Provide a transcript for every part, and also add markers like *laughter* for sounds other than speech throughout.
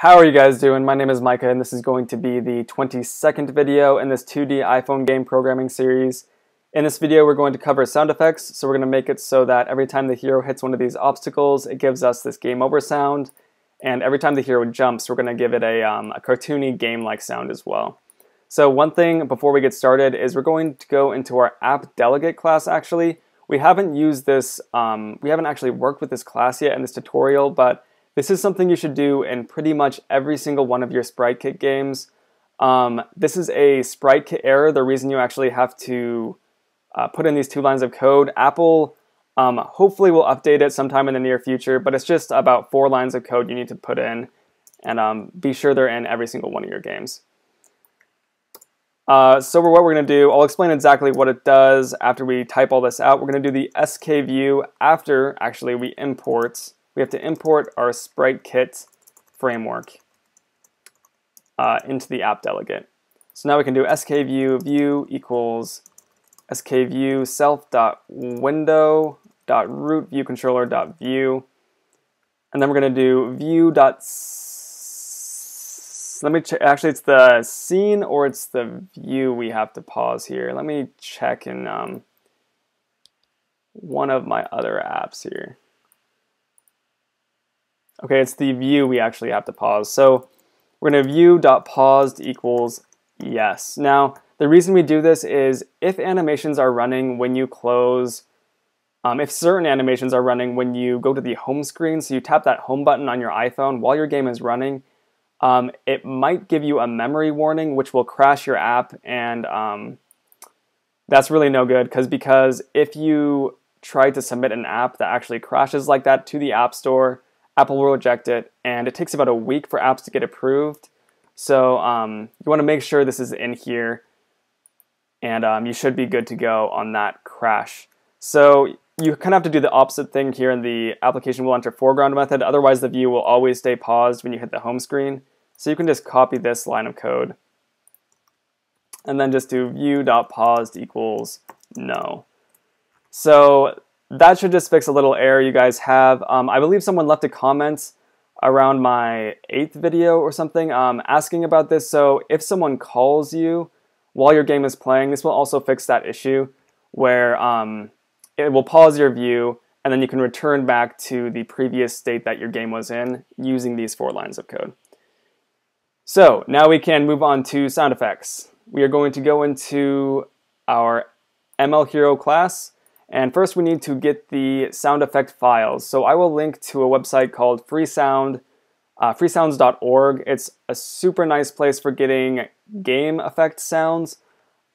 How are you guys doing? My name is Micah and this is going to be the 22nd video in this 2D iPhone game programming series. In this video we're going to cover sound effects, so we're going to make it so that every time the hero hits one of these obstacles it gives us this game over sound, and every time the hero jumps we're going to give it a, um, a cartoony game-like sound as well. So one thing before we get started is we're going to go into our app delegate class actually. We haven't used this, um, we haven't actually worked with this class yet in this tutorial, but this is something you should do in pretty much every single one of your Sprite Kit games. Um, this is a Sprite Kit error, the reason you actually have to uh, put in these two lines of code. Apple um, hopefully will update it sometime in the near future, but it's just about four lines of code you need to put in, and um, be sure they're in every single one of your games. Uh, so what we're going to do, I'll explain exactly what it does after we type all this out. We're going to do the skview after actually we import we have to import our Sprite Kit framework uh, into the app delegate. So now we can do skview view equals skview self.window.root view. And then we're going to do view dot. Let me check. Actually, it's the scene or it's the view we have to pause here. Let me check in um, one of my other apps here. Okay, it's the view we actually have to pause. So we're going to view dot paused equals yes. Now, the reason we do this is if animations are running when you close, um, if certain animations are running when you go to the home screen, so you tap that home button on your iPhone while your game is running, um, it might give you a memory warning which will crash your app and um, that's really no good because because if you try to submit an app that actually crashes like that to the App Store, Apple will reject it, and it takes about a week for apps to get approved. So um, you want to make sure this is in here, and um, you should be good to go on that crash. So you kind of have to do the opposite thing here in the application will enter foreground method, otherwise the view will always stay paused when you hit the home screen. So you can just copy this line of code and then just do view.paused equals no. So that should just fix a little error you guys have. Um, I believe someone left a comment around my eighth video or something um, asking about this. So if someone calls you while your game is playing, this will also fix that issue where um, it will pause your view and then you can return back to the previous state that your game was in using these four lines of code. So now we can move on to sound effects. We are going to go into our ML Hero class and first we need to get the sound effect files. So I will link to a website called freesound, uh, freesounds.org. It's a super nice place for getting game effect sounds.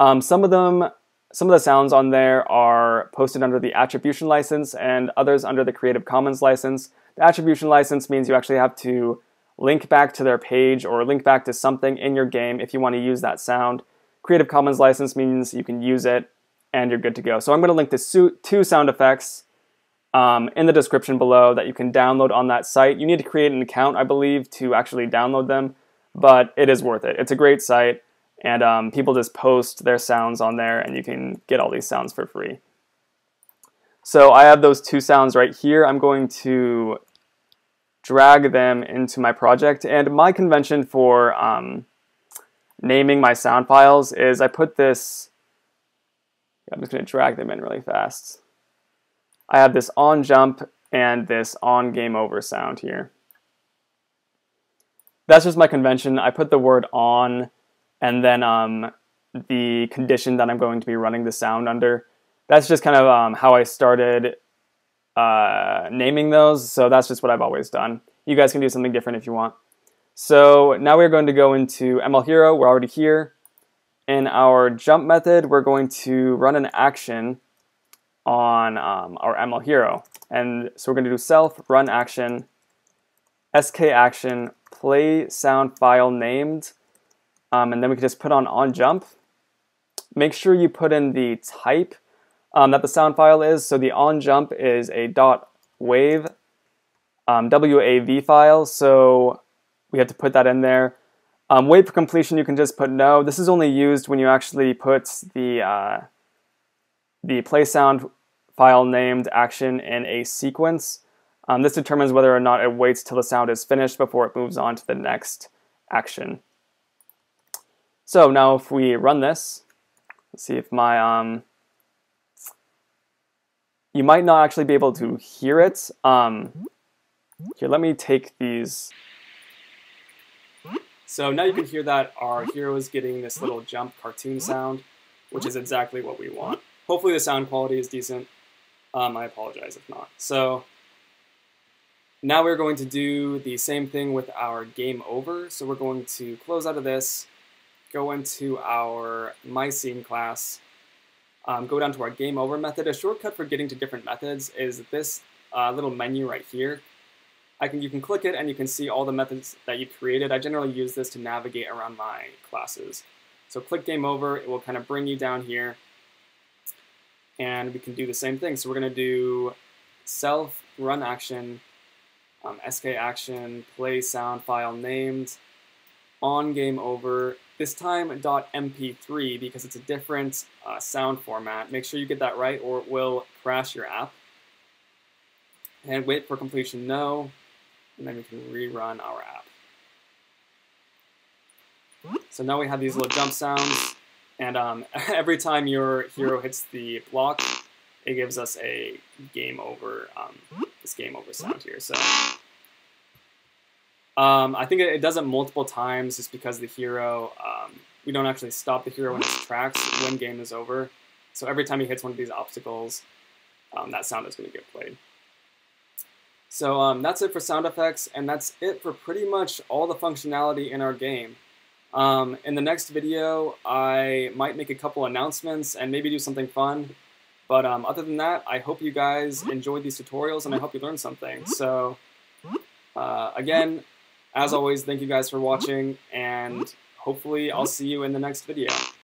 Um, some of them, some of the sounds on there are posted under the attribution license and others under the Creative Commons license. The attribution license means you actually have to link back to their page or link back to something in your game if you want to use that sound. Creative Commons license means you can use it and you're good to go. So I'm going to link the two sound effects um, in the description below that you can download on that site. You need to create an account, I believe, to actually download them, but it is worth it. It's a great site, and um, people just post their sounds on there, and you can get all these sounds for free. So I have those two sounds right here. I'm going to drag them into my project, and my convention for um, naming my sound files is I put this I'm just going to drag them in really fast. I have this on jump and this on game over sound here. That's just my convention. I put the word on and then um, the condition that I'm going to be running the sound under. That's just kind of um, how I started uh, naming those, so that's just what I've always done. You guys can do something different if you want. So now we're going to go into ML Hero. We're already here. In our jump method, we're going to run an action on um, our ML hero. And so we're going to do self run action, sk action, play sound file named, um, and then we can just put on on jump. Make sure you put in the type um, that the sound file is. So the on jump is a dot wave um, WAV file. So we have to put that in there. Um, wait for completion, you can just put no. This is only used when you actually put the, uh, the play sound file named action in a sequence. Um, this determines whether or not it waits till the sound is finished before it moves on to the next action. So now if we run this, let's see if my, um, you might not actually be able to hear it. Um, here, let me take these. So now you can hear that our hero is getting this little jump cartoon sound, which is exactly what we want. Hopefully the sound quality is decent. Um, I apologize if not. So now we're going to do the same thing with our game over. So we're going to close out of this, go into our my scene class, um, go down to our game over method. A shortcut for getting to different methods is this uh, little menu right here. I can you can click it and you can see all the methods that you've created. I generally use this to navigate around my classes. So click game over, it will kind of bring you down here and we can do the same thing. So we're going to do self run action, um, sk action, play sound file named, on game over, this time .mp3 because it's a different uh, sound format. Make sure you get that right or it will crash your app. And wait for completion no, and then we can rerun our app. So now we have these little jump sounds, and um, *laughs* every time your hero hits the block, it gives us a game over, um, this game over sound here. So um, I think it, does it multiple times just because the hero, um, we don't actually stop the hero in his tracks when game is over. So every time he hits one of these obstacles, um, that sound is going to get played. So um, that's it for sound effects, and that's it for pretty much all the functionality in our game. Um, in the next video, I might make a couple announcements and maybe do something fun. But um, other than that, I hope you guys enjoyed these tutorials and I hope you learned something. So uh, again, as always, thank you guys for watching and hopefully I'll see you in the next video.